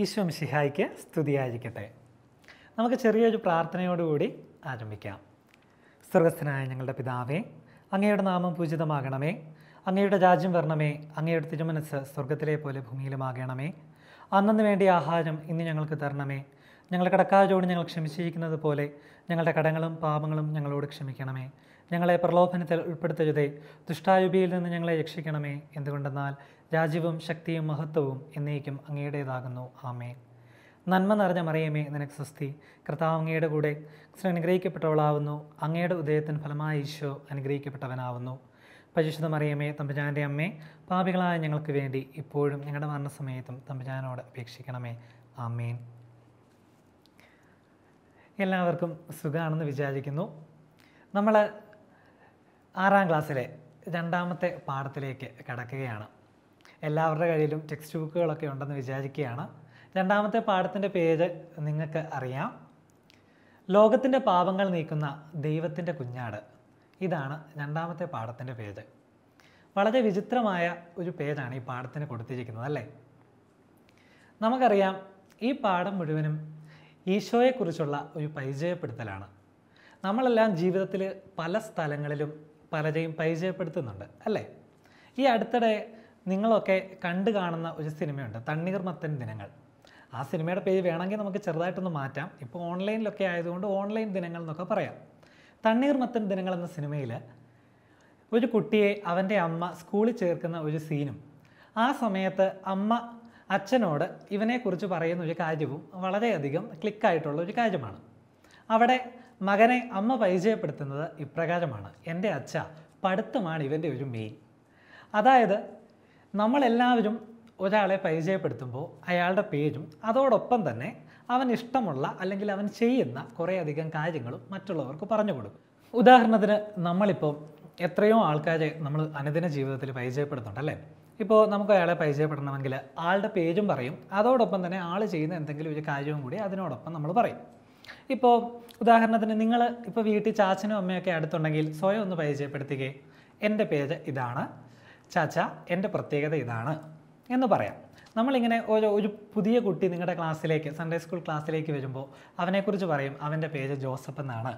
ഈശോ ശിഹായിക്ക് സ്തുതിയായിരിക്കട്ടെ. നമുക്ക് ചെറിയൊരു പ്രാർത്ഥനയോടുകൂടി ആരംഭിക്കാം. സ്വർഗസ്ഥനായ ഞങ്ങളുടെ പിതാവേ അങ്ങയുടെ നാമം പൂജിതമാകണമേ. അങ്ങയുടെ രാജ്യം വരണമേ. അങ്ങയുടെ തിരുമനസ് സ്വർഗത്തിലെ പോലെ ഭൂമിയിലുമാകണമേ. അന്നു വേണ്ടിയ ആഹാരം ഇന്ന് ഞങ്ങൾക്ക് തരണമേ. ഞങ്ങളുടെ കടക്കാരോട് ഞങ്ങൾ ക്ഷമിച്ചിരിക്കുന്നത് പോലെ ഞങ്ങളുടെ കടങ്ങളും പാപങ്ങളും ഞങ്ങളോട് ക്ഷമിക്കണമേ. ഞങ്ങളെ പ്രലോഭനത്തിൽ ഉൾപ്പെടുത്തരുതേ. ദുഷ്ടായുപിയിൽ നിന്ന് ഞങ്ങളെ രക്ഷിക്കണമേ. എന്തുകൊണ്ടെന്നാൽ രാജ്യവും ശക്തിയും മഹത്വവും എന്നേക്കും അങ്ങയുടേതാകുന്നു. ആമേ നന്മ നിറഞ്ഞ മറിയമേ നിനക്ക് സ്വസ്തി. കർത്താവ് അങ്ങയുടെ കൂടെ അനുഗ്രഹിക്കപ്പെട്ടവളാവുന്നു അങ്ങയുടെ ഉദയത്തിന് ഫലമായ ഈശോ അനുഗ്രഹിക്കപ്പെട്ടവനാവുന്നു. പരിശുദ്ധ മറിയമേ തമ്പുരാന്റെ അമ്മേ പാപികളായ ഞങ്ങൾക്ക് വേണ്ടി ഇപ്പോഴും ഞങ്ങളുടെ മരണസമയത്തും തമ്പുരാനോട് അപേക്ഷിക്കണമേ. ആമേൻ. എല്ലാവർക്കും സുഖമാണെന്ന് വിചാരിക്കുന്നു. നമ്മൾ ആറാം ക്ലാസ്സിലെ രണ്ടാമത്തെ പാഠത്തിലേക്ക് കടക്കുകയാണ്. എല്ലാവരുടെ കയ്യിലും ടെക്സ്റ്റ് ബുക്കുകളൊക്കെ ഉണ്ടെന്ന് വിചാരിക്കുകയാണ്. രണ്ടാമത്തെ പാഠത്തിന്റെ പേര് നിങ്ങൾക്ക് അറിയാം. ലോകത്തിന്റെ പാപങ്ങൾ നീക്കുന്ന ദൈവത്തിന്റെ കുഞ്ഞാട്. ഇതാണ് രണ്ടാമത്തെ പാഠത്തിന്റെ പേര്. വളരെ വിചിത്രമായ ഒരു പേരാണ് ഈ പാഠത്തിന് കൊടുത്തിരിക്കുന്നത് അല്ലേ? നമുക്കറിയാം ഈ പാഠം മുഴുവനും ഈശോയെക്കുറിച്ചുള്ള ഒരു പരിചയപ്പെടുത്തലാണ്. നമ്മളെല്ലാം ജീവിതത്തിൽ പല സ്ഥലങ്ങളിലും പലരെയും പരിചയപ്പെടുത്തുന്നുണ്ട് അല്ലേ? ഈ അടുത്തിടെ നിങ്ങളൊക്കെ കണ്ടു കാണുന്ന ഒരു സിനിമയുണ്ട് തണ്ണീർമത്തൻ ദിനങ്ങൾ. ആ സിനിമയുടെ പേര് വേണമെങ്കിൽ നമുക്ക് ചെറുതായിട്ടൊന്ന് മാറ്റാം. ഇപ്പോൾ ഓൺലൈനിലൊക്കെ ആയതുകൊണ്ട് ഓൺലൈൻ ദിനങ്ങൾ എന്നൊക്കെ പറയാം. തണ്ണീർമത്തൻ ദിനങ്ങൾ എന്ന സിനിമയിൽ ഒരു കുട്ടിയെ അവന്റെ അമ്മ സ്കൂളിൽ ചേർക്കുന്ന ഒരു സീനും ആ സമയത്ത് അമ്മ അച്ഛനോട് ഇവനെക്കുറിച്ച് പറയുന്ന ഒരു കാര്യവും വളരെയധികം ക്ലിക്കായിട്ടുള്ള ഒരു കാര്യമാണ്. അവിടെ മകനെ അമ്മ പരിചയപ്പെടുത്തുന്നത് ഇപ്രകാരമാണ്. എന്റെ അച്ഛ പഠിത്തമാണ് ഇവന്റെ ഒരു മെയിൻ അതായത് നമ്മളെല്ലാവരും ഒരാളെ പരിചയപ്പെടുത്തുമ്പോൾ അയാളുടെ പേരും അതോടൊപ്പം തന്നെ അവൻ ഇഷ്ടമുള്ള അല്ലെങ്കിൽ അവൻ ചെയ്യുന്ന കുറേയധികം കാര്യങ്ങളും മറ്റുള്ളവർക്ക് പറഞ്ഞു കൊടുക്കും. ഉദാഹരണത്തിന് നമ്മളിപ്പോൾ എത്രയോ ആൾക്കാരെ നമ്മൾ അനുദിന ജീവിതത്തിൽ പരിചയപ്പെടുന്നുണ്ട് അല്ലേ? ഇപ്പോൾ നമുക്ക് അയാളെ പരിചയപ്പെടണമെങ്കിൽ ആളുടെ പേരും പറയും. അതോടൊപ്പം തന്നെ ആൾ ചെയ്യുന്ന എന്തെങ്കിലും ഒരു കാര്യവും കൂടി അതിനോടൊപ്പം നമ്മൾ പറയും. ഇപ്പോൾ ഉദാഹരണത്തിന് നിങ്ങൾ ഇപ്പോൾ വീട്ടിൽ ചാച്ചനും അമ്മയൊക്കെ അടുത്തുണ്ടെങ്കിൽ സ്വയം ഒന്ന് പരിചയപ്പെടുത്തുകയെ എന്റെ പേര് ഇതാണ് ചാച്ച എന്റെ പ്രത്യേകത ഇതാണ് എന്ന് പറയാം. നമ്മളിങ്ങനെ ഒരു ഒരു പുതിയ കുട്ടി നിങ്ങളുടെ ക്ലാസ്സിലേക്ക് സൺഡേ സ്കൂൾ ക്ലാസ്സിലേക്ക് വരുമ്പോൾ അവനെക്കുറിച്ച് പറയും അവന്റെ പേര് ജോസഫ് എന്നാണ്.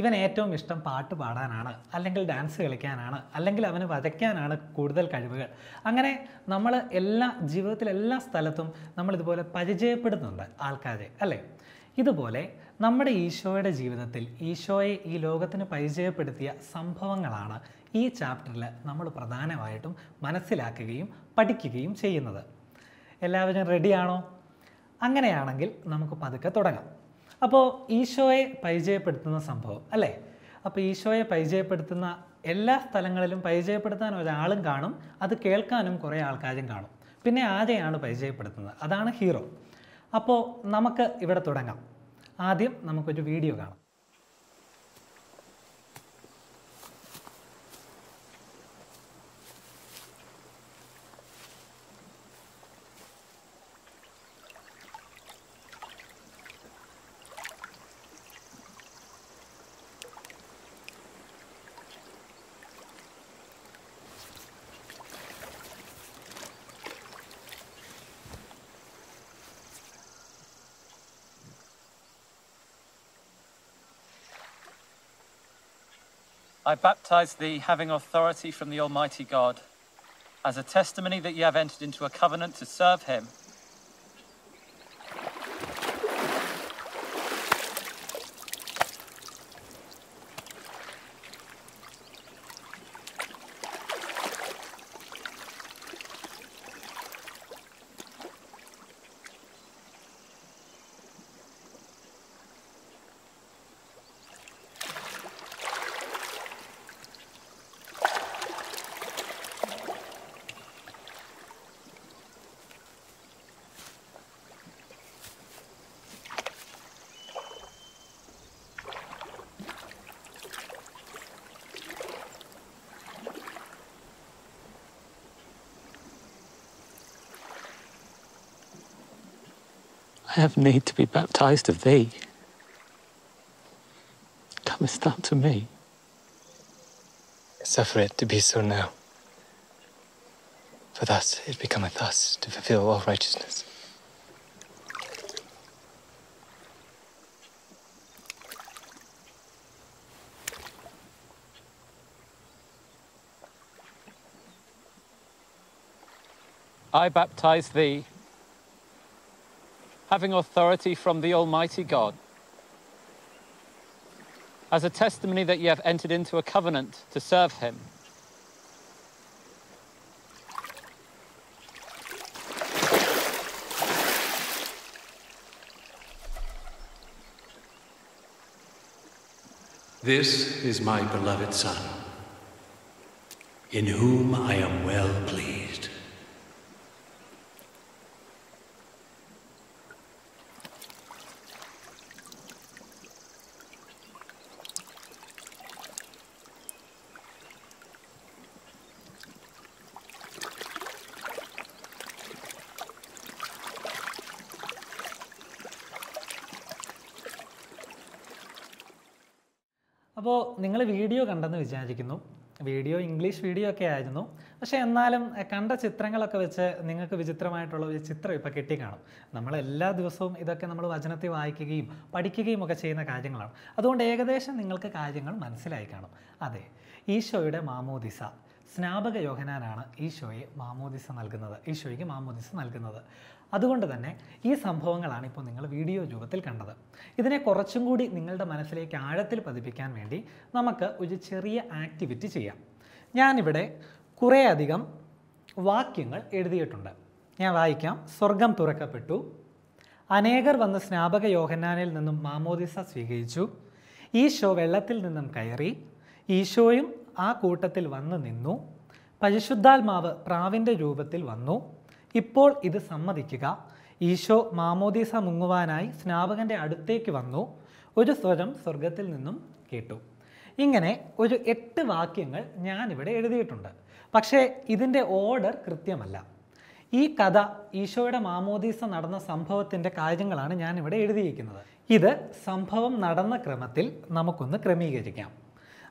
ഇവൻ ഏറ്റവും ഇഷ്ടം പാട്ട് പാടാനാണ് അല്ലെങ്കിൽ ഡാൻസ് കളിക്കാനാണ് അല്ലെങ്കിൽ അവന് വരയ്ക്കാനാണ് കൂടുതൽ കഴിവുകൾ. അങ്ങനെ നമ്മൾ എല്ലാ ജീവിതത്തിലെല്ലാ സ്ഥലത്തും നമ്മളിതുപോലെ പരിചയപ്പെടുന്നുണ്ട് ആൾക്കാരെ അല്ലേ? ഇതുപോലെ നമ്മുടെ ഈശോയുടെ ജീവിതത്തിൽ ഈശോയെ ഈ ലോകത്തിന് പരിചയപ്പെടുത്തിയ സംഭവങ്ങളാണ് ഈ ചാപ്റ്ററിൽ നമ്മൾ പ്രധാനമായിട്ടും മനസ്സിലാക്കുകയും പഠിക്കുകയും ചെയ്യുന്നത്. എല്ലാവരും റെഡിയാണോ? അങ്ങനെയാണെങ്കിൽ നമുക്ക് പതുക്കെ തുടങ്ങാം. അപ്പോൾ ഈശോയെ പരിചയപ്പെടുത്തുന്ന സംഭവം അല്ലേ? അപ്പോൾ ഈശോയെ പരിചയപ്പെടുത്തുന്ന എല്ലാ സ്ഥലങ്ങളിലും പരിചയപ്പെടുത്താൻ ഒരാളും കാണും അത് കേൾക്കാനും കുറേ ആൾക്കാരും കാണും. പിന്നെ ആരെയാണ് പരിചയപ്പെടുത്തുന്നത്? അതാണ് ഹീറോ. അപ്പോൾ നമുക്ക് ഇവിടെ തുടങ്ങാം. ആദ്യം നമുക്കൊരു വീഡിയോ കാണാം. I baptize thee, having authority from the Almighty God, as a testimony that ye have entered into a covenant to serve him. I have need to be baptized of thee. Comest thou to me? Suffer it to be so now. For thus it becometh us to fulfill all righteousness. I baptize thee having authority from the Almighty God, as a testimony that ye have entered into a covenant to serve him. This is my beloved Son, in whom I am well pleased. അപ്പോൾ നിങ്ങൾ video കണ്ടെന്ന് വിചാരിക്കുന്നു. Video English video ഒക്കെ ആയിരുന്നു. പക്ഷേ എന്നാലും കണ്ട ചിത്രങ്ങളൊക്കെ വെച്ച് നിങ്ങൾക്ക് വിചിത്രമായിട്ടുള്ള ഒരു ചിത്രം ഇപ്പോൾ കിട്ടിക്കാണും നമ്മൾ എല്ലാ ദിവസവും ഇതൊക്കെ നമ്മൾ വചനത്തിൽ വായിക്കുകയും പഠിക്കുകയും ഒക്കെ ചെയ്യുന്ന കാര്യങ്ങളാണ്. അതുകൊണ്ട് ഏകദേശം നിങ്ങൾക്ക് കാര്യങ്ങൾ മനസ്സിലായി കാണും. അതെ ഈശോയുടെ മാമോദിസ. സ്നാപക യോഹനാനാണ് ഈശോയെ മാമോദിസ നൽകുന്നത് ഈശോയ്ക്ക് മാമോദിസ നൽകുന്നത്. അതുകൊണ്ട് തന്നെ ഈ സംഭവങ്ങളാണ് ഇപ്പോൾ നിങ്ങൾ വീഡിയോ രൂപത്തിൽ കണ്ടത്. ഇതിനെ കുറച്ചും കൂടി നിങ്ങളുടെ മനസ്സിലേക്ക് ആഴത്തിൽ പതിപ്പിക്കാൻ വേണ്ടി നമുക്ക് ഒരു ചെറിയ ആക്ടിവിറ്റി ചെയ്യാം. ഞാനിവിടെ കുറേയധികം വാക്യങ്ങൾ എഴുതിയിട്ടുണ്ട്. ഞാൻ വായിക്കാം. സ്വർഗം തുറക്കപ്പെട്ടു. അനേകർ വന്ന് സ്നാപക യോഹന്നാനിൽ നിന്നും മാമോദിസ സ്വീകരിച്ചു. ഈശോ വെള്ളത്തിൽ നിന്നും കയറി. ഈശോയും ആ കൂട്ടത്തിൽ വന്നു നിന്നു. പരിശുദ്ധാത്മാവ് പ്രാവിന്റെ രൂപത്തിൽ വന്നു. ഇപ്പോൾ ഇത് സമ്മതിക്കുക. ഈശോ മാമോദീസ മുങ്ങുവാനായി സ്നാപകന്റെ അടുത്തേക്ക് വന്നു. ഒരു സ്വരം സ്വർഗത്തിൽ നിന്നും കേട്ടു. ഇങ്ങനെ ഒരു എട്ട് വാക്യങ്ങൾ ഞാനിവിടെ എഴുതിയിട്ടുണ്ട്. പക്ഷേ ഇതിന്റെ ഓർഡർ കൃത്യമല്ല. ഈ കഥ ഈശോയുടെ മാമോദീസ നടന്ന സംഭവത്തിന്റെ കാര്യങ്ങളാണ് ഞാനിവിടെ എഴുതിയിരിക്കുന്നത്. ഇത് സംഭവം നടന്ന ക്രമത്തിൽ നമുക്കൊന്ന് ക്രമീകരിക്കാം.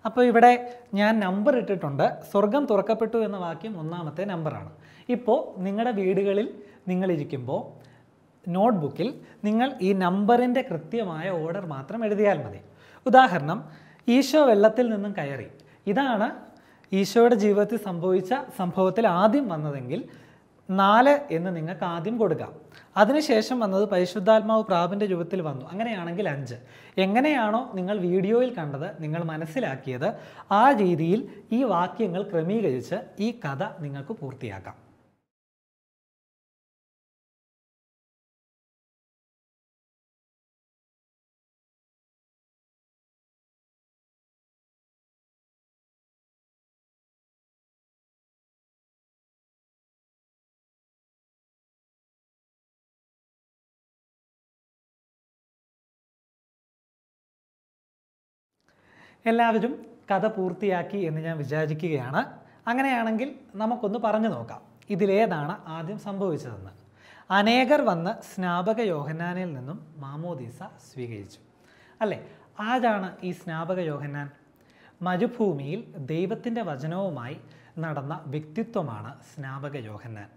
അപ്പോൾ ഇവിടെ ഞാൻ നമ്പർ ഇട്ടിട്ടുണ്ട്. സ്വർഗം തുറക്കപ്പെട്ടു എന്ന വാക്യം ഒന്നാമത്തെ നമ്പറാണ് ഇപ്പോൾ നിങ്ങളുടെ വീടുകളിൽ നിങ്ങളിരിക്കുമ്പോൾ നോട്ട്ബുക്കിൽ നിങ്ങൾ ഈ നമ്പറിന്റെ കൃത്യമായ ഓർഡർ മാത്രം എഴുതിയാൽ മതി. ഉദാഹരണം ഈശോ വെള്ളത്തിൽ നിന്നും കയറി. ഇതാണ് ഈശോയുടെ ജീവിതത്തിൽ സംഭവിച്ച സംഭവത്തിൽ ആദ്യം വന്നതെങ്കിൽ നാല് എന്ന് നിങ്ങൾക്ക് ആദ്യം കൊടുക്കാം. അതിനുശേഷം വന്നത് പരിശുദ്ധാത്മാവ് പ്രാപിന്റെ രൂപത്തിൽ വന്നു. അങ്ങനെയാണെങ്കിൽ അഞ്ച്. എങ്ങനെയാണോ നിങ്ങൾ വീഡിയോയിൽ കണ്ടത് നിങ്ങൾ മനസ്സിലാക്കിയത് ആ രീതിയിൽ ഈ വാക്യങ്ങൾ ക്രമീകരിച്ച് ഈ കഥ നിങ്ങൾക്ക് പൂർത്തിയാക്കാം. എല്ലാവരും കഥ പൂർത്തിയാക്കി എന്ന് ഞാൻ വിചാരിക്കുകയാണ്. അങ്ങനെയാണെങ്കിൽ നമുക്കൊന്ന് പറഞ്ഞു നോക്കാം. ഇതിലേതാണ് ആദ്യം സംഭവിച്ചതെന്ന്. അനേകർ വന്ന് സ്നാപക യോഹന്നാനിൽ നിന്നും മാമോദീസ സ്വീകരിച്ചു. അല്ലേ? ആരാണ് ഈ സ്നാപക യോഹന്നാൻ? മരുഭൂമിയിൽ ദൈവത്തിന്റെ വചനവുമായി നടന്ന വ്യക്തിത്വമാണ് സ്നാപക യോഹന്നാൻ.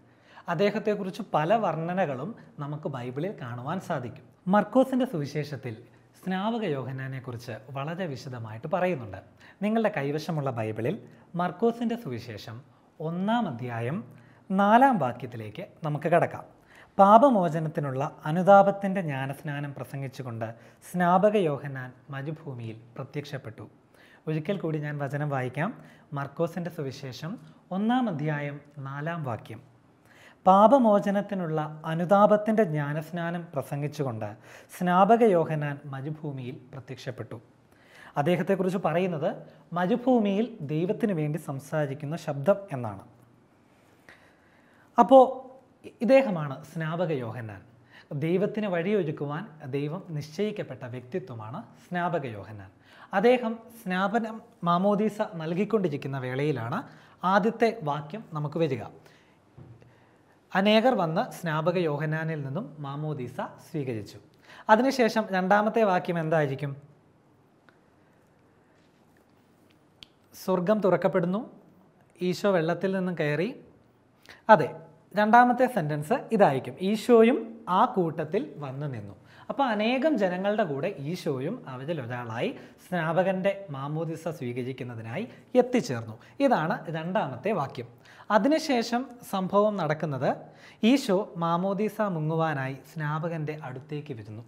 അദ്ദേഹത്തെക്കുറിച്ച് പല വർണനകളും നമുക്ക് ബൈബിളിൽ കാണുവാൻ സാധിക്കും. മർക്കോസിന്റെ സുവിശേഷത്തിൽ സ്നാപക യോഹനാനെക്കുറിച്ച് വളരെ വിശദമായിട്ട് പറയുന്നുണ്ട്. നിങ്ങളുടെ കൈവശമുള്ള ബൈബിളിൽ മർക്കോസിന്റെ സുവിശേഷം ഒന്നാം അധ്യായം നാലാം വാക്യത്തിലേക്ക് നമുക്ക് കടക്കാം. പാപമോചനത്തിനുള്ള അനുതാപത്തിന്റെ ജ്ഞാനസ്നാനം പ്രസംഗിച്ചുകൊണ്ട് സ്നാപക യോഹന്നാൻ മരുഭൂമിയിൽ പ്രത്യക്ഷപ്പെട്ടു. ഒരിക്കൽ കൂടി ഞാൻ വചനം വായിക്കാം. മർക്കോസിന്റെ സുവിശേഷം ഒന്നാം അധ്യായം നാലാം വാക്യം. പാപമോചനത്തിനുള്ള അനുതാപത്തിന്റെ ജ്ഞാനസ്നാനം പ്രസംഗിച്ചുകൊണ്ട് സ്നാപക യോഹനാൻ മരുഭൂമിയിൽ പ്രത്യക്ഷപ്പെട്ടു. അദ്ദേഹത്തെക്കുറിച്ച് പറയുന്നത് മരുഭൂമിയിൽ ദൈവത്തിന് വേണ്ടി സംസാരിക്കുന്ന ശബ്ദം എന്നാണ്. അപ്പോൾ ഇദ്ദേഹമാണ് സ്നാപക യോഹന്നാൻ ദൈവത്തിന് വഴിയൊരുക്കുവാൻ ദൈവം നിശ്ചയിക്കപ്പെട്ട വ്യക്തിത്വമാണ് സ്നാപക യോഹന്നാൻ അദ്ദേഹം സ്നാപനം മാമോദീസ നൽകിക്കൊണ്ടിരിക്കുന്ന വേളയിലാണ് ആദ്യത്തെ വാക്യം നമുക്ക് വരിക. അനേകർ വന്ന് സ്നാപക യോഹനാനിൽ നിന്നും മാമോദീസ സ്വീകരിച്ചു. അതിനുശേഷം രണ്ടാമത്തെ വാക്യം എന്തായിരിക്കും? സ്വർഗം തുറക്കപ്പെടുന്നു ഈശോ വെള്ളത്തിൽ നിന്നും കയറി. അതെ രണ്ടാമത്തെ സെന്റൻസ് ഇതായിരിക്കും. ഈശോയും ആ കൂട്ടത്തിൽ വന്നു നിന്നു. അപ്പോൾ അനേകം ജനങ്ങളുടെ കൂടെ ഈശോയും അവരിലൊരാളായി സ്നാപകന്റെ മാമോദിസ സ്വീകരിക്കുന്നതിനായി എത്തിച്ചേർന്നു. ഇതാണ് രണ്ടാമത്തെ വാക്യം. അതിനുശേഷം സംഭവം നടക്കുന്നത് ഈശോ മാമോദിസ മുങ്ങുവാനായി സ്നാപകന്റെ അടുത്തേക്ക് വരുന്നു.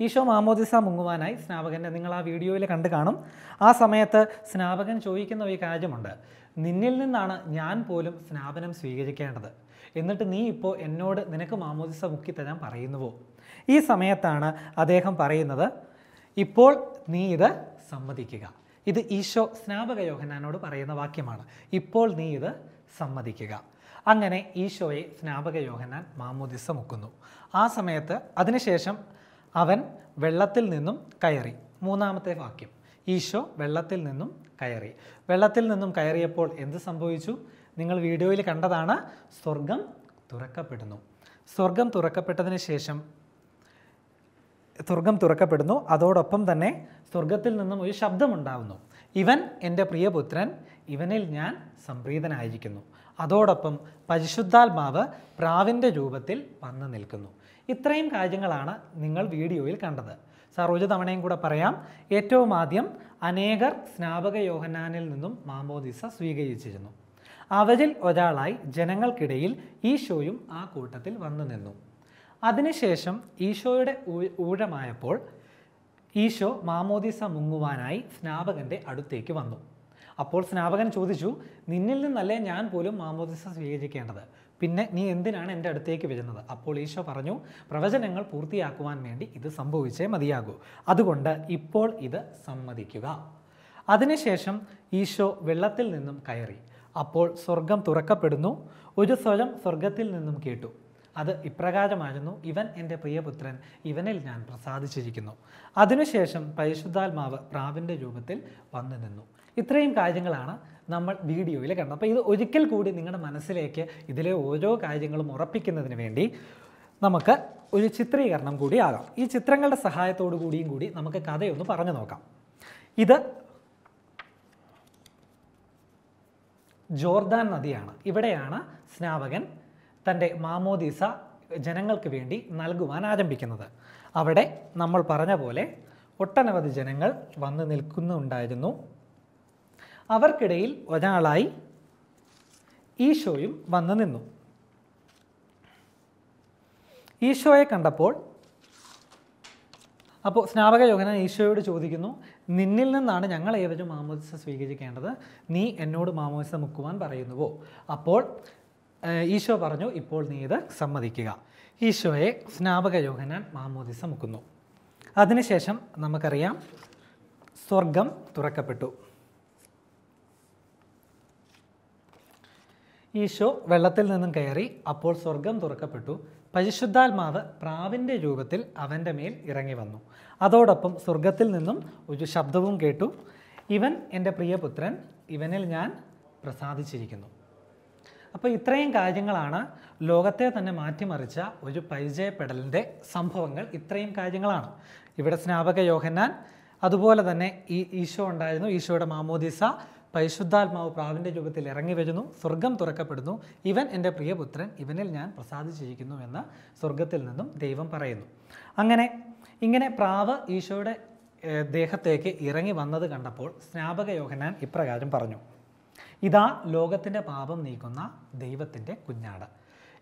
ഈശോ മാമോദിസ മുങ്ങുവാനായി സ്നാപകന്റെ നിങ്ങൾ ആ വീഡിയോയിൽ കണ്ട് കാണും. ആ സമയത്ത് സ്നാപകൻ ചോദിക്കുന്ന ഒരു കാര്യമുണ്ട്. നിന്നിൽ നിന്നാണ് ഞാൻ പോലും സ്നാപനം സ്വീകരിക്കേണ്ടത്. എന്നിട്ട് നീ ഇപ്പോൾ എന്നോട് നിനക്ക് മാമോദിസ മുക്കി തരാൻ പറയുന്നുവോ? ഈ സമയത്താണ് അദ്ദേഹം പറയുന്നത് ഇപ്പോൾ നീ ഇത് സമ്മതിക്കുക. ഇത് ഈശോ സ്നാപക യോഹനാനോട് പറയുന്ന വാക്യമാണ് ഇപ്പോൾ നീ ഇത് സമ്മതിക്കുക. അങ്ങനെ ഈശോയെ സ്നാപക യോഹനാൻ മാമോദിസ മുക്കുന്നു. ആ സമയത്ത് അതിനുശേഷം അവൻ വെള്ളത്തിൽ നിന്നും കയറി. മൂന്നാമത്തെ വാക്യം ഈശോ വെള്ളത്തിൽ നിന്നും കയറി. വെള്ളത്തിൽ നിന്നും കയറിയപ്പോൾ എന്ത് സംഭവിച്ചു? നിങ്ങൾ വീഡിയോയിൽ കണ്ടതാണ് സ്വർഗം തുറക്കപ്പെടുന്നു. സ്വർഗം തുറക്കപ്പെട്ടതിന് ശേഷം സ്വർഗം തുറക്കപ്പെടുന്നു. അതോടൊപ്പം തന്നെ സ്വർഗത്തിൽ നിന്നും ഒരു ശബ്ദമുണ്ടാകുന്നു ഇവൻ എന്റെ പ്രിയപുത്രൻ ഇവനിൽ ഞാൻ സംപ്രീതനായിരിക്കുന്നു. അതോടൊപ്പം പരിശുദ്ധാത്മാവ് പ്രാവിന്റെ രൂപത്തിൽ വന്നു നിൽക്കുന്നു. ഇത്രയും കാര്യങ്ങളാണ് നിങ്ങൾ വീഡിയോയിൽ കണ്ടത്. സാർ ഒരു തവണയും കൂടെ പറയാം. ഏറ്റവും ആദ്യം അനേകർ സ്നാപക യോഹനാനിൽ നിന്നും മാമോദിസ സ്വീകരിച്ചിരുന്നു. അവരിൽ ഒരാളായി ജനങ്ങൾക്കിടയിൽ ഈശോയും ആ കൂട്ടത്തിൽ വന്നു നിന്നു. അതിനുശേഷം ഈശോയുടെ ഊഴമായപ്പോൾ ഈശോ മാമോദീസ മുങ്ങുവാനായി സ്നാപകന്റെ അടുത്തേക്ക് വന്നു. അപ്പോൾ സ്നാപകൻ ചോദിച്ചു നിന്നിൽ നിന്നല്ലേ ഞാൻ പോലും മാമോദിസ സ്വീകരിക്കേണ്ടത്? പിന്നെ നീ എന്തിനാണ് എന്റെ അടുത്തേക്ക് വരുന്നത്? അപ്പോൾ ഈശോ പറഞ്ഞു പ്രവചനങ്ങൾ പൂർത്തിയാക്കുവാൻ വേണ്ടി ഇത് സംഭവിച്ചേ മതിയാകൂ. അതുകൊണ്ട് ഇപ്പോൾ ഇത് സമ്മതിക്കുക. അതിനുശേഷം ഈശോ വെള്ളത്തിൽ നിന്നും കയറി. അപ്പോൾ സ്വർഗം തുറക്കപ്പെടുന്നു. ഒരു സ്വരം സ്വർഗത്തിൽ നിന്നും കേട്ടു. അത് ഇപ്രകാരമായിരുന്നു. ഇവൻ എന്റെ പ്രിയപുത്രൻ ഇവനിൽ ഞാൻ പ്രസാദിച്ചിരിക്കുന്നു. അതിനുശേഷം പരിശുദ്ധാത്മാവ് പ്രാവിന്റെ രൂപത്തിൽ വന്നു നിന്നു. ഇത്രയും കാര്യങ്ങളാണ് നമ്മൾ വീഡിയോയിൽ കണ്ടത്. അപ്പോൾ ഇത് ഒരിക്കൽ കൂടി നിങ്ങളുടെ മനസ്സിലേക്ക് ഇതിലെ ഓരോ കാര്യങ്ങളും ഉറപ്പിക്കുന്നതിന് വേണ്ടി നമുക്ക് ഒരു ചിത്രീകരണം കൂടി ആകാം. ഈ ചിത്രങ്ങളുടെ സഹായത്തോടു കൂടിയും കൂടി നമുക്ക് കഥയൊന്ന് പറഞ്ഞു നോക്കാം. ഇത് ജോർദാൻ നദിയാണ്. ഇവിടെയാണ് സ്നാപകൻ തന്റെ മാമോദീസ ജനങ്ങൾക്ക് വേണ്ടി നൽകുവാൻ ആരംഭിക്കുന്നത്. അവിടെ നമ്മൾ പറഞ്ഞ പോലെ ഒട്ടനവധി ജനങ്ങൾ വന്നു നിൽക്കുന്നുണ്ടായിരുന്നു. അവർക്കിടയിൽ ഒരാളായി ഈശോയും വന്നു നിന്നു. ഈശോയെ കണ്ടപ്പോൾ അപ്പോൾ സ്നാപക യോഹന ഈശോയോട് ചോദിക്കുന്നു നിന്നിൽ നിന്നാണ് ഞങ്ങൾ ഏവരും മാമോദിസ സ്വീകരിക്കേണ്ടത്. നീ എന്നോട് മാമോദിസ മുക്കുവാൻ പറയുന്നുവോ? അപ്പോൾ ഈശോ പറഞ്ഞു ഇപ്പോൾ നീ ഇത് സമ്മതിക്കുക. ഈശോയെ സ്നാപക യോഹനാൻ മാമോദിസ മുക്കുന്നു. അതിനുശേഷം നമുക്കറിയാം സ്വർഗം തുറക്കപ്പെട്ടു. ഈശോ വെള്ളത്തിൽ നിന്നും കയറി അപ്പോൾ സ്വർഗം തുറക്കപ്പെട്ടു. പരിശുദ്ധാത്മാവ് പ്രാവിന്റെ രൂപത്തിൽ അവന്റെ മേൽ ഇറങ്ങി വന്നു. അതോടൊപ്പം സ്വർഗത്തിൽ നിന്നും ഒരു ശബ്ദവും കേട്ടു. ഇവൻ എന്റെ പ്രിയപുത്രൻ ഇവനിൽ ഞാൻ പ്രസാദിച്ചിരിക്കുന്നു. അപ്പോൾ ഇത്രയും കാര്യങ്ങളാണ് ലോകത്തെ തന്നെ മാറ്റിമറിച്ച ഒരു പരിചയപ്പെടലിന്റെ സംഭവങ്ങൾ. ഇത്രയും കാര്യങ്ങളാണ്. ഇവിടെ സ്നാപക യോഹന്നാൻ അതുപോലെ തന്നെ ഈ ഈശോ ഉണ്ടായിരുന്നു ഈശോയുടെ മാമോദിസ പരിശുദ്ധാത്മാവ് പ്രാവിന്റെ രൂപത്തിൽ ഇറങ്ങി വരുന്നു സ്വർഗം തുറക്കപ്പെടുന്നു. ഇവൻ എന്റെ പ്രിയപുത്രൻ ഇവനിൽ ഞാൻ പ്രസാദിച്ചിരിക്കുന്നു എന്ന് സ്വർഗത്തിൽ നിന്നും ദൈവം പറയുന്നു. അങ്ങനെ ഇങ്ങനെ പ്രാവ് ഈശോയുടെ ദേഹത്തേക്ക് ഇറങ്ങി വന്നത് കണ്ടപ്പോൾ സ്നാപക യോഹന്നാൻ ഇപ്രകാരം പറഞ്ഞു ഇതാ ലോകത്തിന്റെ പാപം നീക്കുന്ന ദൈവത്തിന്റെ കുഞ്ഞാട്.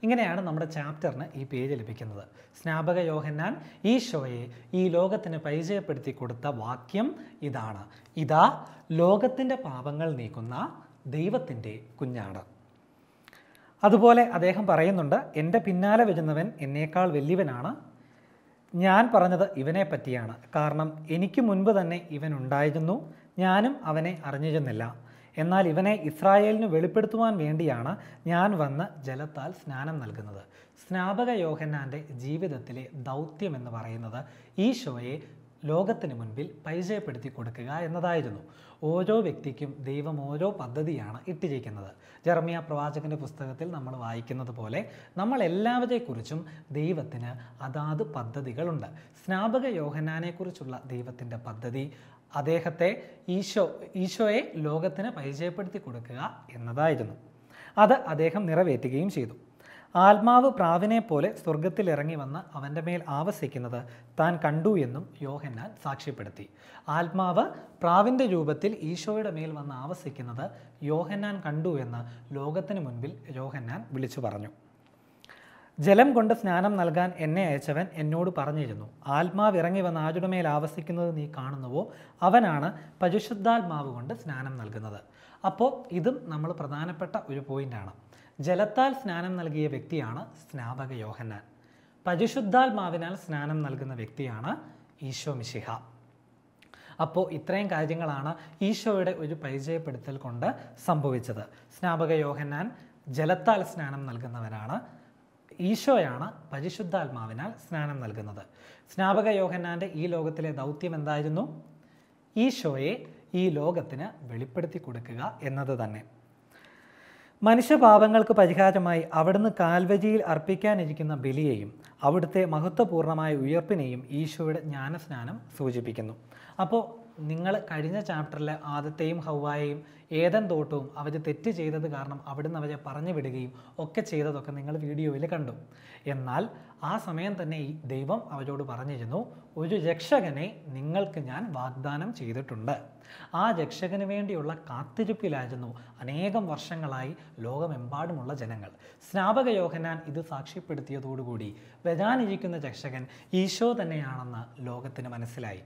ഇങ്ങനെയാണ് നമ്മുടെ ചാപ്റ്ററിന് ഈ പേര് ലഭിക്കുന്നത്. സ്നാപക യോഹന്നാൻ ഈശോയെ ഈ ലോകത്തിന് പരിചയപ്പെടുത്തി കൊടുത്ത വാക്യം ഇതാണ്. ഇതാ ലോകത്തിന്റെ പാപങ്ങൾ നീക്കുന്ന ദൈവത്തിന്റെ കുഞ്ഞാണ് അതുപോലെ അദ്ദേഹം പറയുന്നുണ്ട് എന്റെ പിന്നാലെ വരുന്നവൻ എന്നേക്കാൾ വലിയവനാണ്. ഞാൻ പറഞ്ഞത് ഇവനെ പറ്റിയാണ്. കാരണം എനിക്ക് മുൻപ് തന്നെ ഇവൻ ഉണ്ടായിരുന്നു. ഞാനും അവനെ അറിഞ്ഞിരുന്നില്ല. എന്നാൽ ഇവനെ ഇസ്രായേലിന് വെളിപ്പെടുത്തുവാൻ വേണ്ടിയാണ് ഞാൻ വന്ന് ജലത്താൽ സ്നാനം നൽകുന്നത്. സ്നാപക യോഹന്നാന്റെ ജീവിതത്തിലെ ദൗത്യം എന്ന് പറയുന്നത് ഈശോയെ ലോകത്തിന് മുൻപിൽ പരിചയപ്പെടുത്തി കൊടുക്കുക എന്നതായിരുന്നു. ഓരോ വ്യക്തിക്കും ദൈവം ഓരോ പദ്ധതിയാണ് ഇട്ടിരിക്കുന്നത്. ജർമിയ പ്രവാചകന്റെ പുസ്തകത്തിൽ നമ്മൾ വായിക്കുന്നത് പോലെ നമ്മൾ എല്ലാവരെക്കുറിച്ചും ദൈവത്തിന് അതാത് പദ്ധതികളുണ്ട്. സ്നാപക യോഹന്നാനെക്കുറിച്ചുള്ള ദൈവത്തിന്റെ പദ്ധതി അദ്ദേഹത്തെ ഈശോ ഈശോയെ ലോകത്തിന് പരിചയപ്പെടുത്തി കൊടുക്കുക എന്നതായിരുന്നു. അത് അദ്ദേഹം നിറവേറ്റുകയും ചെയ്തു. ആത്മാവ് പ്രാവിനെ പോലെ സ്വർഗത്തിൽ ഇറങ്ങി വന്ന് അവന്റെ മേൽ ആവസിക്കുന്നത് താൻ കണ്ടു എന്നും യോഹന്നാൻ സാക്ഷ്യപ്പെടുത്തി. ആത്മാവ് പ്രാവിന്റെ രൂപത്തിൽ ഈശോയുടെ മേൽ വന്ന് ആവസിക്കുന്നത് യോഹന്നാൻ കണ്ടു എന്ന് ലോകത്തിന് മുൻപിൽ യോഹന്നാൻ വിളിച്ചു പറഞ്ഞു. ജലം കൊണ്ട് സ്നാനം നൽകാൻ എന്നെ അയച്ചവൻ എന്നോട് പറഞ്ഞിരുന്നു. ആത്മാവ് ഇറങ്ങി വന്ന ആടുമേൽ മേൽ ആവസിക്കുന്നത് നീ കാണുന്നുവോ? അവനാണ് പരിശുദ്ധാത്മാവ് കൊണ്ട് സ്നാനം നൽകുന്നത്. അപ്പോൾ ഇതും നമ്മൾ പ്രധാനപ്പെട്ട ഒരു പോയിന്റാണ് ജലത്താൽ സ്നാനം നൽകിയ വ്യക്തിയാണ് സ്നാപക യോഹന്നാൻ. പരിശുദ്ധാത്മാവിനാൽ സ്നാനം നൽകുന്ന വ്യക്തിയാണ് ഈശോ മിശിഹ. അപ്പോൾ ഇത്രയും കാര്യങ്ങളാണ് ഈശോയുടെ ഒരു പരിചയപ്പെടുത്തൽ കൊണ്ട് സംഭവിച്ചത്. സ്നാപക യോഹന്നാൻ ജലത്താൽ സ്നാനം നൽകുന്നവനാണ് ഈശോയാണ് പരിശുദ്ധാത്മാവിനാൽ സ്നാനം നൽകുന്നത്. സ്നാപക യോഹന്നാന്റെ ഈ ലോകത്തിലെ ദൗത്യം എന്തായിരുന്നു? ഈശോയെ ഈ ലോകത്തിന് വെളിപ്പെടുത്തി കൊടുക്കുക എന്നത് തന്നെ. മനുഷ്യപാപങ്ങൾക്ക് പരിഹാരമായി അവിടുന്ന് കാൽവജിയിൽ അർപ്പിക്കാനിരിക്കുന്ന ബലിയെയും അവിടുത്തെ മഹത്വപൂർണമായ ഉയർപ്പിനെയും ഈശോയുടെ ജ്ഞാനസ്നാനം സൂചിപ്പിക്കുന്നു. അപ്പോൾ നിങ്ങൾ കഴിഞ്ഞ ചാപ്റ്ററിലെ ആദത്തെയും ഹൗവായെയും ഏതൻ തോട്ടവും അവർ തെറ്റ് ചെയ്തത് കാരണം അവിടുന്ന് അവരെ പറഞ്ഞു വിടുകയും ഒക്കെ ചെയ്തതൊക്കെ നിങ്ങൾ വീഡിയോയിൽ കണ്ടു. എന്നാൽ ആ സമയം തന്നെ ഈ ദൈവം അവരോട് പറഞ്ഞിരുന്നു ഒരു രക്ഷകനെ നിങ്ങൾക്ക് ഞാൻ വാഗ്ദാനം ചെയ്തിട്ടുണ്ട്. ആ രക്ഷകന് വേണ്ടിയുള്ള കാത്തിരിപ്പിലായിരുന്നു അനേകം വർഷങ്ങളായി ലോകമെമ്പാടുമുള്ള ജനങ്ങൾ. സ്നാപക യോഹനാൻ ഇത് സാക്ഷ്യപ്പെടുത്തിയതോടുകൂടി വരാനിരിക്കുന്ന രക്ഷകൻ ഈശോ തന്നെയാണെന്ന് ലോകത്തിന് മനസ്സിലായി.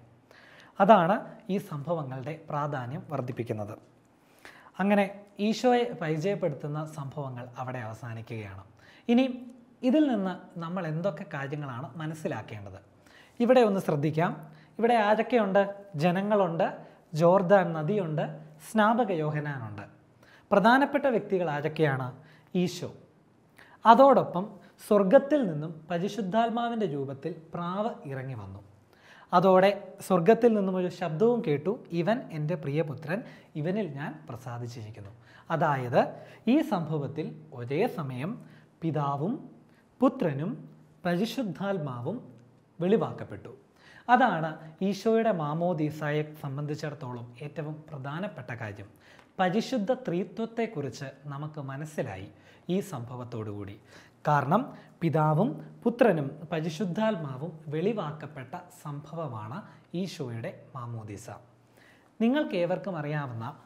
അതാണ് ഈ സംഭവങ്ങളുടെ പ്രാധാന്യം വർദ്ധിപ്പിക്കുന്നത്. അങ്ങനെ ഈശോയെ പരിചയപ്പെടുത്തുന്ന സംഭവങ്ങൾ അവിടെ അവസാനിക്കുകയാണ്. ഇനി ഇതിൽ നിന്ന് നമ്മൾ എന്തൊക്കെ കാര്യങ്ങളാണ് മനസ്സിലാക്കേണ്ടത്? ഇവിടെ ഒന്ന് ശ്രദ്ധിക്കാം. ഇവിടെ ആരൊക്കെയുണ്ട്? ജനങ്ങളുണ്ട്. ജോർദാൻ നദിയുണ്ട്. സ്നാപക യോഹനാനുണ്ട്. പ്രധാനപ്പെട്ട വ്യക്തികൾ ആരൊക്കെയാണ്? ഈശോ. അതോടൊപ്പം സ്വർഗത്തിൽ നിന്നും പരിശുദ്ധാത്മാവിന്റെ രൂപത്തിൽ പ്രാവ് ഇറങ്ങി വന്നു. അതോടെ സ്വർഗത്തിൽ നിന്നും ഒരു ശബ്ദവും കേട്ടു ഇവൻ എന്റെ പ്രിയപുത്രൻ ഇവനിൽ ഞാൻ പ്രസാദിച്ചിരിക്കുന്നു. അതായത് ഈ സംഭവത്തിൽ ഒരേ സമയം പിതാവും പുത്രനും പരിശുദ്ധാത്മാവും വെളിവാക്കപ്പെട്ടു. അതാണ് ഈശോയുടെ മാമോദീസായെ സംബന്ധിച്ചിടത്തോളം ഏറ്റവും പ്രധാനപ്പെട്ട കാര്യം. പരിശുദ്ധ ത്രീത്വത്തെക്കുറിച്ച് നമുക്ക് മനസ്സിലായി ഈ സംഭവത്തോടുകൂടി. കാരണം പിതാവും പുത്രനും പരിശുദ്ധാത്മാവും വെളിവാക്കപ്പെട്ട സംഭവമാണ് ഈശോയുടെ മാമോദിസ. നിങ്ങൾക്ക് ഏവർക്കും അറിയാവുന്ന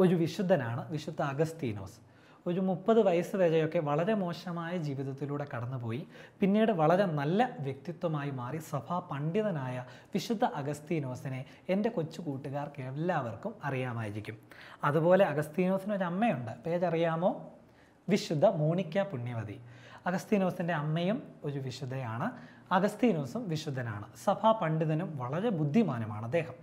ഒരു വിശുദ്ധനാണ് വിശുദ്ധ അഗസ്തീനോസ്. ഒരു മുപ്പത് വയസ്സ് വരെയൊക്കെ വളരെ മോശമായ ജീവിതത്തിലൂടെ കടന്നുപോയി പിന്നീട് വളരെ നല്ല വ്യക്തിത്വമായി മാറി സഭാ പണ്ഡിതനായ വിശുദ്ധ അഗസ്തീനോസിനെ എന്റെ കൊച്ചു കൂട്ടുകാർക്ക് എല്ലാവർക്കും അറിയാമായിരിക്കും. അതുപോലെ അഗസ്തീനോസിന് ഒരു അമ്മയുണ്ട് പേരറിയാമോ? വിശുദ്ധ മോണിക്ക പുണ്യവതി. അഗസ്തീനോസിന്റെ അമ്മയും ഒരു വിശുദ്ധയാണ്. അഗസ്തീനോസും വിശുദ്ധനാണ്. സഭാ പണ്ഡിതനും വളരെ ബുദ്ധിമാനുമാണ് അദ്ദേഹം.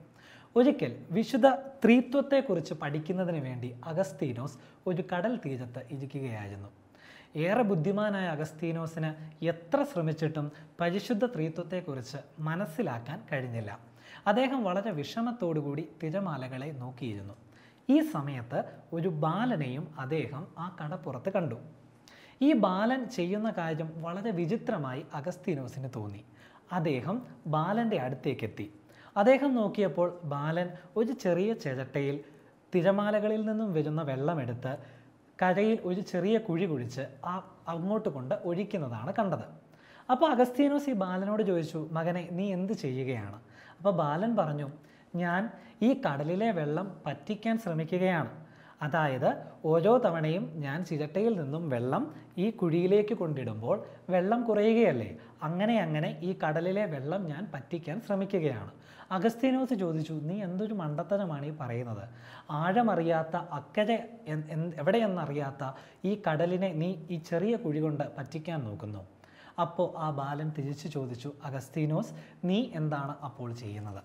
ഒരിക്കൽ വിശുദ്ധ ത്രീത്വത്തെക്കുറിച്ച് പഠിക്കുന്നതിന് വേണ്ടി അഗസ്തീനോസ് ഒരു കടൽ തീരത്ത് ഇരിക്കുകയായിരുന്നു. ഏറെ ബുദ്ധിമാനായ അഗസ്തീനോസിന് എത്ര ശ്രമിച്ചിട്ടും പരിശുദ്ധ ത്രീത്വത്തെക്കുറിച്ച് മനസ്സിലാക്കാൻ കഴിഞ്ഞില്ല. അദ്ദേഹം വളരെ വിഷമത്തോടുകൂടി തിരമാലകളെ നോക്കിയിരുന്നു. ഈ സമയത്ത് ഒരു ബാലനെയും അദ്ദേഹം ആ കടപ്പുറത്ത് കണ്ടു. ഈ ബാലൻ ചെയ്യുന്ന കാര്യം വളരെ വിചിത്രമായി അഗസ്തീനോസിന് തോന്നി. അദ്ദേഹം ബാലന്റെ അടുത്തേക്കെത്തി. അദ്ദേഹം നോക്കിയപ്പോൾ ബാലൻ ഒരു ചെറിയ ചിരട്ടയിൽ തിരമാലകളിൽ നിന്നും വരുന്ന വെള്ളമെടുത്ത് കരയിൽ ഒരു ചെറിയ കുഴി കുഴിച്ച് ആ അങ്ങോട്ട് കൊണ്ട് ഒഴിക്കുന്നതാണ് കണ്ടത്. അപ്പോൾ അഗസ്തീനോസ് ഈ ബാലനോട് ചോദിച്ചു മകനെ നീ എന്ത് ചെയ്യുകയാണ്? അപ്പോൾ ബാലൻ പറഞ്ഞു ഞാൻ ഈ കടലിലെ വെള്ളം പറ്റിക്കാൻ ശ്രമിക്കുകയാണ്. അതായത് ഓരോ തവണയും ഞാൻ ചിരട്ടയിൽ നിന്നും വെള്ളം ഈ കുഴിയിലേക്ക് കൊണ്ടിടുമ്പോൾ വെള്ളം കുറയുകയല്ലേ? അങ്ങനെ അങ്ങനെ ഈ കടലിലെ വെള്ളം ഞാൻ പറ്റിക്കാൻ ശ്രമിക്കുകയാണ്. അഗസ്തീനോസ് ചോദിച്ചു നീ എന്തൊരു മണ്ടത്തരമാണ് ഈ പറയുന്നത്? ആഴമറിയാത്ത അക്കരെ എവിടെയെന്നറിയാത്ത ഈ കടലിനെ നീ ഈ ചെറിയ കുഴി കൊണ്ട് പറ്റിക്കാൻ നോക്കുന്നു? അപ്പോൾ ആ ബാലൻ തിരിച്ചു ചോദിച്ചു അഗസ്തീനോസ് നീ എന്താണ് അപ്പോൾ ചെയ്യുന്നത്?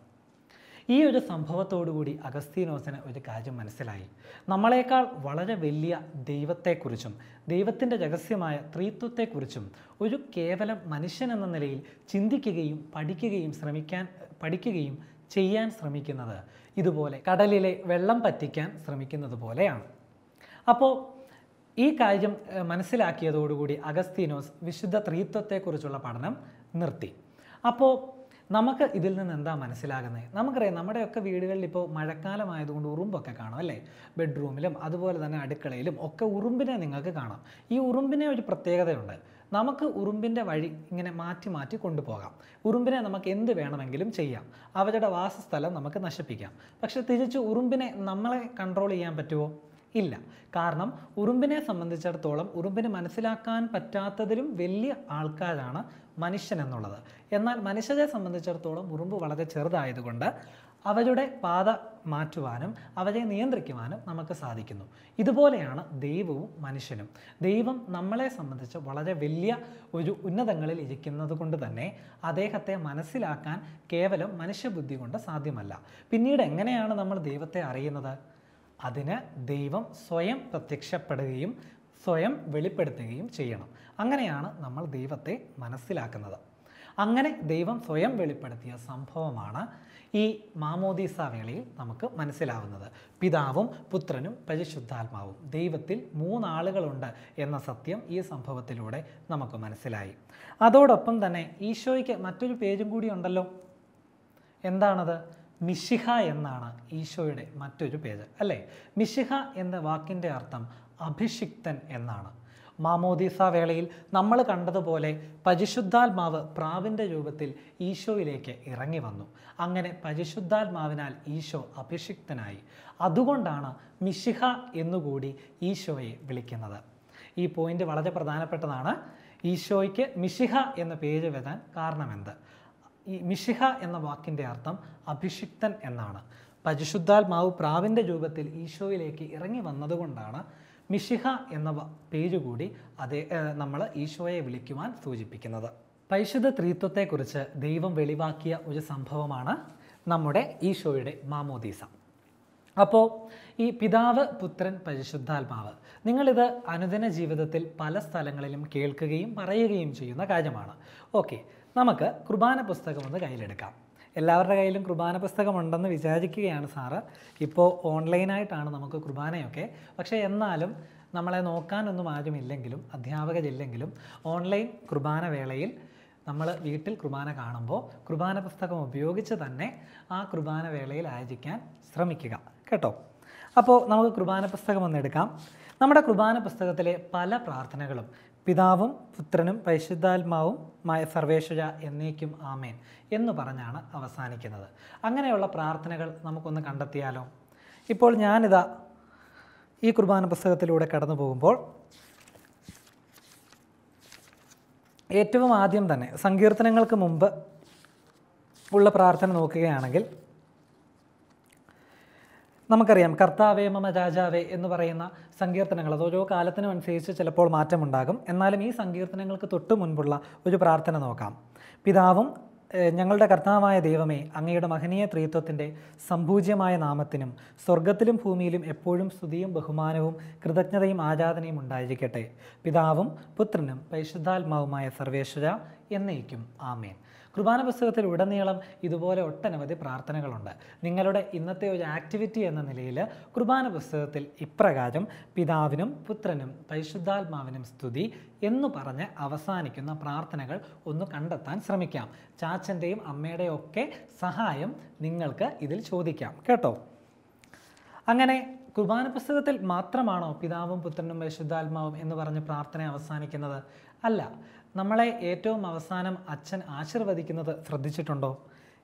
ഈ ഒരു സംഭവത്തോടുകൂടി അഗസ്തീനോസിന് ഒരു കാര്യം മനസ്സിലായി. നമ്മളെക്കാൾ വളരെ വലിയ ദൈവത്തെക്കുറിച്ചും ദൈവത്തിന്റെ രഹസ്യമായ ത്രീത്വത്തെക്കുറിച്ചും ഒരു കേവലം മനുഷ്യൻ എന്ന നിലയിൽ ചിന്തിക്കുകയും പഠിക്കുകയും ശ്രമിക്കാൻ പഠിക്കുകയും ചെയ്യാൻ ശ്രമിക്കുന്നത് ഇതുപോലെ കടലിലെ വെള്ളം പറ്റിക്കാൻ ശ്രമിക്കുന്നത് പോലെയാണ്. അപ്പോൾ ഈ കാര്യം മനസ്സിലാക്കിയതോടുകൂടി അഗസ്തീനോസ് വിശുദ്ധ ത്രീത്വത്തെക്കുറിച്ചുള്ള പഠനം നിർത്തി. അപ്പോൾ നമുക്ക് ഇതിൽ നിന്ന് എന്താ മനസ്സിലാകുന്നത്? നമുക്കറിയാം നമ്മുടെയൊക്കെ വീടുകളിൽ ഇപ്പോൾ മഴക്കാലമായതുകൊണ്ട് ഉറുമ്പൊക്കെ കാണും അല്ലേ? ബെഡ്റൂമിലും അതുപോലെ തന്നെ അടുക്കളയിലും ഒക്കെ ഉറുമ്പിനെ നിങ്ങൾക്ക് കാണാം. ഈ ഉറുമ്പിനെ ഒരു പ്രത്യേകതയുണ്ട്. നമുക്ക് ഉറുമ്പിന്റെ വഴി ഇങ്ങനെ മാറ്റി മാറ്റി കൊണ്ടുപോകാം. ഉറുമ്പിനെ നമുക്ക് എന്ത് വേണമെങ്കിലും ചെയ്യാം. അവരുടെ വാസസ്ഥലം നമുക്ക് നശിപ്പിക്കാം. പക്ഷെ തിരിച്ച് ഉറുമ്പിനെ നമ്മളെ കൺട്രോൾ ചെയ്യാൻ പറ്റുമോ? ഇല്ല. കാരണം ഉറുമ്പിനെ സംബന്ധിച്ചിടത്തോളം ഉറുമ്പിനെ മനസ്സിലാക്കാൻ പറ്റാത്തതിലും വലിയ ആൾക്കാരാണ് മനുഷ്യൻ എന്നുള്ളത്. എന്നാൽ മനുഷ്യരെ സംബന്ധിച്ചിടത്തോളം ഉറുമ്പ് വളരെ ചെറുതായതുകൊണ്ട് അവരുടെ പാത മാറ്റുവാനും അവരെ നിയന്ത്രിക്കുവാനും നമുക്ക് സാധിക്കുന്നു. ഇതുപോലെയാണ് ദൈവവും മനുഷ്യനും. ദൈവം നമ്മളെ സംബന്ധിച്ച് വളരെ വലിയ ഒരു ഉന്നതങ്ങളിൽ ഇരിക്കുന്നത് കൊണ്ട് തന്നെ അദ്ദേഹത്തെ മനസ്സിലാക്കാൻ കേവലം മനുഷ്യബുദ്ധി കൊണ്ട് സാധ്യമല്ല. പിന്നീട് എങ്ങനെയാണ് നമ്മൾ ദൈവത്തെ അറിയുന്നത്? അതിന് ദൈവം സ്വയം പ്രത്യക്ഷപ്പെടുകയും സ്വയം വെളിപ്പെടുത്തുകയും ചെയ്യണം. അങ്ങനെയാണ് നമ്മൾ ദൈവത്തെ മനസ്സിലാക്കുന്നത്. അങ്ങനെ ദൈവം സ്വയം വെളിപ്പെടുത്തിയ സംഭവമാണ് ഈ മാമോദീസ വേളയിൽ നമുക്ക് മനസ്സിലാവുന്നത്. പിതാവും പുത്രനും പരിശുദ്ധാത്മാവും. ദൈവത്തിൽ മൂന്നാളുകളുണ്ട് എന്ന സത്യം ഈ സംഭവത്തിലൂടെ നമുക്ക് മനസ്സിലായി. അതോടൊപ്പം തന്നെ ഈശോയ്ക്ക് മറ്റൊരു പേരും കൂടി ഉണ്ടല്ലോ. എന്താണത്? മിശിഹ എന്നാണ് ഈശോയുടെ മറ്റൊരു പേര്. അല്ലേ? മിശിഹ എന്ന വാക്കിന്റെ അർത്ഥം അഭിഷിക്തൻ എന്നാണ്. മാമോദീസ വേളയിൽ നമ്മൾ കണ്ടതുപോലെ പരിശുദ്ധാത്മാവ് പ്രാവിന്റെ രൂപത്തിൽ ഈശോയിലേക്ക് ഇറങ്ങി വന്നു. അങ്ങനെ പരിശുദ്ധാത്മാവിനാൽ ഈശോ അഭിഷിക്തനായി. അതുകൊണ്ടാണ് മിശിഹ എന്നുകൂടി ഈശോയെ വിളിക്കുന്നത്. ഈ പോയിന്റ് വളരെ പ്രധാനപ്പെട്ടതാണ്. ഈശോയ്ക്ക് മിശിഹ എന്ന പേര് വരാൻ കാരണമെന്ത്? ഈ മിശിഹ എന്ന വാക്കിന്റെ അർത്ഥം അഭിഷിക്തൻ എന്നാണ്. പരിശുദ്ധാത്മാവ് പ്രാവിന്റെ രൂപത്തിൽ ഈശോയിലേക്ക് ഇറങ്ങി വന്നതുകൊണ്ടാണ് മിശിഹ എന്ന പേര് കൂടി അതേ നമ്മൾ ഈശോയെ വിളിക്കുവാൻ സൂചിപ്പിക്കുന്നത്. പരിശുദ്ധ ത്രിത്വത്തെക്കുറിച്ച് ദൈവം വെളിവാക്കിയ ഒരു സംഭവമാണ് നമ്മുടെ ഈശോയുടെ മാമോദീസ. അപ്പോൾ ഈ പിതാവ് പുത്രൻ പരിശുദ്ധാത്മാവ് നിങ്ങളിത് അനുദിന ജീവിതത്തിൽ പല സ്ഥലങ്ങളിലും കേൾക്കുകയും പറയുകയും ചെയ്യുന്ന കാര്യമാണ്. ഓക്കെ നമുക്ക് കുർബാന പുസ്തകം ഒന്ന് കയ്യിലെടുക്കാം. എല്ലാവരുടെ കയ്യിലും കുർബാന പുസ്തകമുണ്ടെന്ന് വിചാരിക്കുകയാണ് സാറ്. ഇപ്പോൾ ഓൺലൈനായിട്ടാണ് നമുക്ക് കുർബാനയൊക്കെ. പക്ഷേ എന്നാലും നമ്മളെ നോക്കാനൊന്നും ആരുമില്ലെങ്കിലും അധ്യാപകരില്ലെങ്കിലും ഓൺലൈൻ കുർബാന വേളയിൽ നമ്മൾ വീട്ടിൽ കുർബാന കാണുമ്പോൾ കുർബാന പുസ്തകം ഉപയോഗിച്ച് തന്നെ ആ കുർബാന വേളയിൽ ആചരിക്കാൻ ശ്രമിക്കുക. കേട്ടോ? അപ്പോൾ നമുക്ക് കുർബാന പുസ്തകം ഒന്ന് എടുക്കാം. നമ്മുടെ കുർബാന പുസ്തകത്തിലെ പല പ്രാർത്ഥനകളും പിതാവും പുത്രനും പരിശുദ്ധാത്മാവും മായ സർവേശ്വര എന്നേക്കും ആമേൻ എന്ന് പറഞ്ഞാണ് അവസാനിക്കുന്നത്. അങ്ങനെയുള്ള പ്രാർത്ഥനകൾ നമുക്കൊന്ന് കണ്ടെത്തിയാലോ? ഇപ്പോൾ ഞാനിതാ ഈ കുർബാന പുസ്തകത്തിലൂടെ കടന്നു പോകുമ്പോൾ ഏറ്റവും ആദ്യം തന്നെ സങ്കീർത്തനങ്ങൾക്ക് മുമ്പ് ഉള്ള പ്രാർത്ഥന നോക്കുകയാണെങ്കിൽ നമുക്കറിയാം. കർത്താവേ മമ രാജാവേ എന്ന് പറയുന്ന സങ്കീർത്തനങ്ങൾ അത് ഓരോ കാലത്തിനും അനുസരിച്ച് ചിലപ്പോൾ മാറ്റമുണ്ടാകും. എന്നാലും ഈ സങ്കീർത്തനങ്ങൾക്ക് തൊട്ട് മുൻപുള്ള ഒരു പ്രാർത്ഥന നോക്കാം. പിതാവും ഞങ്ങളുടെ കർത്താവായ ദൈവമേ അങ്ങയുടെ മഹനീയ ത്രീത്വത്തിന്റെ സംപൂജ്യമായ നാമത്തിനും സ്വർഗത്തിലും ഭൂമിയിലും എപ്പോഴും സ്തുതിയും ബഹുമാനവും കൃതജ്ഞതയും ആരാധനയും ഉണ്ടായിരിക്കട്ടെ. പിതാവും പുത്രനും പരിശുദ്ധാത്മാവുമായ സർവേശ്വര എന്നേക്കും. ആമേൻ. കുർബാന പുസ്തകത്തിൽ ഉടനീളം ഇതുപോലെ ഒട്ടനവധി പ്രാർത്ഥനകളുണ്ട്. നിങ്ങളുടെ ഇന്നത്തെ ഒരു ആക്ടിവിറ്റി എന്ന നിലയിൽ കുർബാന പുസ്തകത്തിൽ ഇപ്രകാരം പിതാവിനും പുത്രനും പരിശുദ്ധാത്മാവിനും സ്തുതി എന്ന് പറഞ്ഞ് അവസാനിക്കുന്ന പ്രാർത്ഥനകൾ ഒന്ന് കണ്ടെത്താൻ ശ്രമിക്കാം. ചാച്ചന്റെയും അമ്മയുടെയും ഒക്കെ സഹായം നിങ്ങൾക്ക് ഇതിൽ ചോദിക്കാം. കേട്ടോ? അങ്ങനെ കുർബാന പുസ്തകത്തിൽ മാത്രമാണോ പിതാവും പുത്രനും പരിശുദ്ധാത്മാവും എന്ന് പറഞ്ഞ് പ്രാർത്ഥന അവസാനിക്കുന്നത്? അല്ല. നമ്മളെ ഏറ്റവും അവസാനം അച്ഛൻ ആശീർവദിക്കുന്നത് ശ്രദ്ധിച്ചിട്ടുണ്ടോ?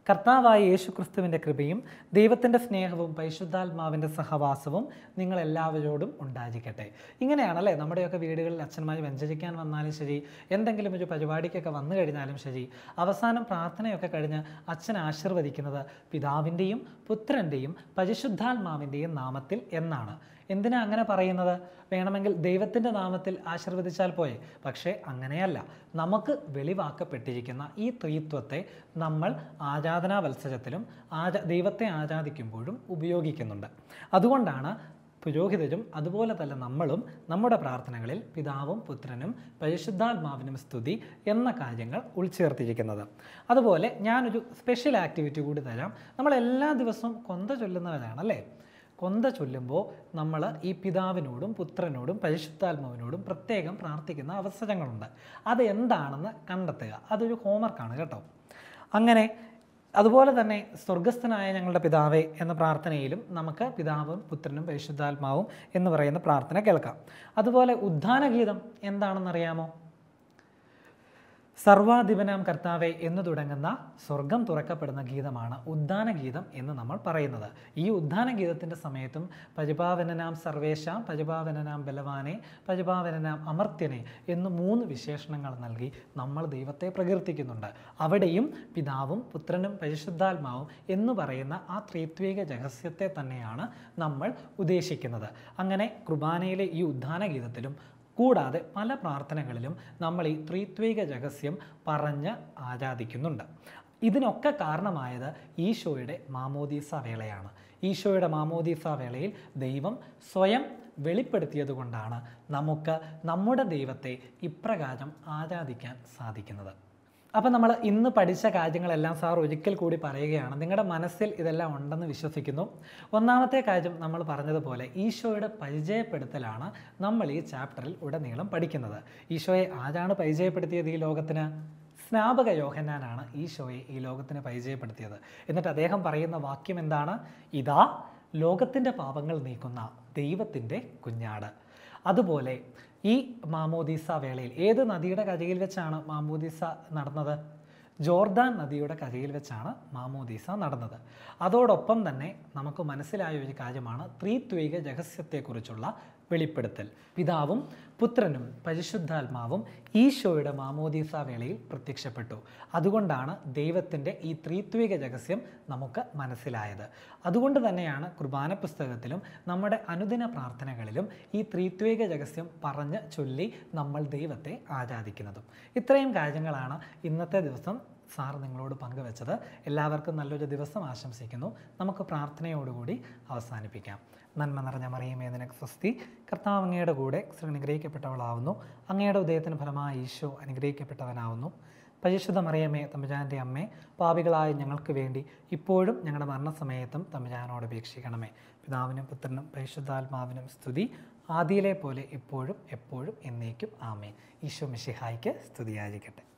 കർത്താവായ യേശു ക്രിസ്തുവിന്റെ കൃപയും ദൈവത്തിന്റെ സ്നേഹവും പരിശുദ്ധാത്മാവിന്റെ സഹവാസവും നിങ്ങളെല്ലാവരോടും ഉണ്ടായിരിക്കട്ടെ. ഇങ്ങനെയാണല്ലേ നമ്മുടെയൊക്കെ വീടുകളിൽ അച്ഛന്മാർ വ്യഞ്ചരിക്കാൻ വന്നാലും ശരി എന്തെങ്കിലും ഒരു പരിപാടിക്കൊക്കെ വന്നു കഴിഞ്ഞാലും ശരി അവസാനം പ്രാർത്ഥനയൊക്കെ കഴിഞ്ഞ് അച്ഛൻ ആശീർവദിക്കുന്നത് പിതാവിന്റെയും പുത്രന്റെയും പരിശുദ്ധാത്മാവിന്റെയും നാമത്തിൽ എന്നാണ്. എന്തിനാ അങ്ങനെ പറയുന്നത്? വേണമെങ്കിൽ ദൈവത്തിന്റെ നാമത്തിൽ ആശീർവദിച്ചാൽ പോയെ പക്ഷേ അങ്ങനെയല്ല. നമുക്ക് വെളിവാക്കപ്പെട്ടിരിക്കുന്ന ഈ ത്രിത്വത്തെ നമ്മൾ ആരാധനാ വത്സരത്തിലും ആരാ ദൈവത്തെ ആരാധിക്കുമ്പോഴും ഉപയോഗിക്കുന്നുണ്ട്. അതുകൊണ്ടാണ് പുരോഹിതരും അതുപോലെ തന്നെ നമ്മളും നമ്മുടെ പ്രാർത്ഥനകളിൽ പിതാവും പുത്രനും പരിശുദ്ധാത്മാവിനും സ്തുതി എന്ന കാര്യങ്ങൾ ഉൾച്ചേർത്തിരിക്കുന്നത്. അതുപോലെ ഞാനൊരു സ്പെഷ്യൽ ആക്ടിവിറ്റി കൂടി തരാം. നമ്മൾ എല്ലാ ദിവസവും കൊന്ത ചൊല്ലുന്നവരാണ് അല്ലേ കൊന്ത ചൊല്ലുമ്പോൾ നമ്മൾ ഈ പിതാവിനോടും പുത്രനോടും പരിശുദ്ധാത്മാവിനോടും പ്രത്യേകം പ്രാർത്ഥിക്കുന്ന അവസരങ്ങളുണ്ട്. അത് എന്താണെന്ന് കണ്ടെത്തുക. അതൊരു ഹോംവർക്കാണ് കേട്ടോ. അങ്ങനെ അതുപോലെ തന്നെ സ്വർഗസ്ഥനായ ഞങ്ങളുടെ പിതാവേ എന്ന പ്രാർത്ഥനയിലും നമുക്ക് പിതാവും പുത്രനും പരിശുദ്ധാത്മാവും എന്ന് പറയുന്ന പ്രാർത്ഥന കേൾക്കാം. അതുപോലെ ഉദ്ധാനഗീതം എന്താണെന്നറിയാമോ? സർവാധിപനാം കർത്താവെ എന്ന് തുടങ്ങുന്ന സ്വർഗം തുറക്കപ്പെടുന്ന ഗീതമാണ് ഉദ്ധാന ഗീതം എന്ന് നമ്മൾ പറയുന്നത്. ഈ ഉദ്ധാന ഗീതത്തിന്റെ സമയത്തും പരിപാവനനാം സർവേശ പരിപാവനനാം ബലവാനെ പരിപാവനനാം അമർത്യനെ എന്ന് മൂന്ന് വിശേഷണങ്ങൾ നൽകി നമ്മൾ ദൈവത്തെ പ്രകീർത്തിക്കുന്നുണ്ട്. അവിടെയും പിതാവും പുത്രനും പരിശുദ്ധാത്മാവും എന്ന് പറയുന്ന ആ ത്രിത്വിക രഹസ്യത്തെ തന്നെയാണ് നമ്മൾ ഉദ്ദേശിക്കുന്നത്. അങ്ങനെ കുർബാനയിലെ ഈ ഉദ്ധാന ഗീതത്തിലും കൂടാതെ പല പ്രാർത്ഥനകളിലും നമ്മൾ ഈ ത്രിത്വിക രഹസ്യം പറഞ്ഞ് ആരാധിക്കുന്നുണ്ട്. ഇതിനൊക്കെ കാരണമായത് ഈശോയുടെ മാമോദീസ വേളയാണ്. ഈശോയുടെ മാമോദീസ വേളയിൽ ദൈവം സ്വയം വെളിപ്പെടുത്തിയത് കൊണ്ടാണ് നമുക്ക് നമ്മുടെ ദൈവത്തെ ഇപ്രകാരം ആരാധിക്കാൻ സാധിക്കുന്നത്. അപ്പം നമ്മൾ ഇന്ന് പഠിച്ച കാര്യങ്ങളെല്ലാം സാർ ഒരിക്കൽ കൂടി പറയുകയാണ്. നിങ്ങളുടെ മനസ്സിൽ ഇതെല്ലാം ഉണ്ടെന്ന് വിശ്വസിക്കുന്നു. ഒന്നാമത്തെ കാര്യം നമ്മൾ പറഞ്ഞതുപോലെ ഈശോയുടെ പരിചയപ്പെടുത്തലാണ് നമ്മൾ ഈ ചാപ്റ്ററിൽ ഉടനീളം പഠിക്കുന്നത്. ഈശോയെ ആരാണ് പരിചയപ്പെടുത്തിയത് ഈ ലോകത്തിന്? സ്നാപക യോഹന്നാനാണ് ഈശോയെ ഈ ലോകത്തിന് പരിചയപ്പെടുത്തിയത്. എന്നിട്ട് അദ്ദേഹം പറയുന്ന വാക്യം എന്താണ്? ഇതാ ലോകത്തിന്റെ പാപങ്ങൾ നീക്കുന്ന ദൈവത്തിന്റെ കുഞ്ഞാട്. അതുപോലെ ഈ മാമോദീസ വേളയിൽ ഏത് നദിയുടെ കരയിൽ വെച്ചാണ് മാമോദീസ നടന്നത്? ജോർദാൻ നദിയുടെ കരയിൽ വെച്ചാണ് മാമോദീസ നടന്നത്. അതോടൊപ്പം തന്നെ നമുക്ക് മനസ്സിലായ ഒരു കാര്യമാണ് ത്രീത്വിക രഹസ്യത്തെക്കുറിച്ചുള്ള വെളിപ്പെടുത്തൽ. പിതാവും പുത്രനും പരിശുദ്ധാത്മാവും ഈശോയുടെ മാമോദീസ വേളയിൽ പ്രത്യക്ഷപ്പെട്ടു. അതുകൊണ്ടാണ് ദൈവത്തിന്റെ ഈ ത്രിത്വിക രഹസ്യം നമുക്ക് മനസ്സിലായത്. അതുകൊണ്ട് തന്നെയാണ് കുർബാന പുസ്തകത്തിലും നമ്മുടെ അനുദിന പ്രാർത്ഥനകളിലും ഈ ത്രിത്വിക രഹസ്യം പറഞ്ഞ് ചൊല്ലി നമ്മൾ ദൈവത്തെ ആരാധിക്കുന്നതും. ഇത്രയും കാര്യങ്ങളാണ് ഇന്നത്തെ ദിവസം സാർ നിങ്ങളോട് പങ്കുവച്ചത് എല്ലാവർക്കും നല്ലൊരു ദിവസം ആശംസിക്കുന്നു. നമുക്ക് പ്രാർത്ഥനയോടുകൂടി അവസാനിപ്പിക്കാം. നന്മ നിറഞ്ഞ മറിയമേ നിനക്ക് സ്വസ്തി. കർത്താവ് അങ്ങയുടെ കൂടെ സ്ത്രീ അനുഗ്രഹിക്കപ്പെട്ടവളാവുന്നു. അങ്ങയുടെ ഉദയത്തിന് ഫലമായി ഈശോ അനുഗ്രഹിക്കപ്പെട്ടവനാവുന്നു. പരിശുദ്ധ മറിയമേ തമ്പുരാന്റെ അമ്മ പാപികളായ ഞങ്ങൾക്ക് വേണ്ടി ഇപ്പോഴും ഞങ്ങളുടെ മരണസമയത്തും തമ്പുരാനോട് അപേക്ഷിക്കണമേ. പിതാവിനും പുത്രനും പരിശുദ്ധാത്മാവിനും സ്തുതി. ആദിയിലെ പോലെ ഇപ്പോഴും എപ്പോഴും എന്നേക്കും ആമേ ഈശോ മിഷിഹായിക്ക് സ്തുതിയായിരിക്കട്ടെ.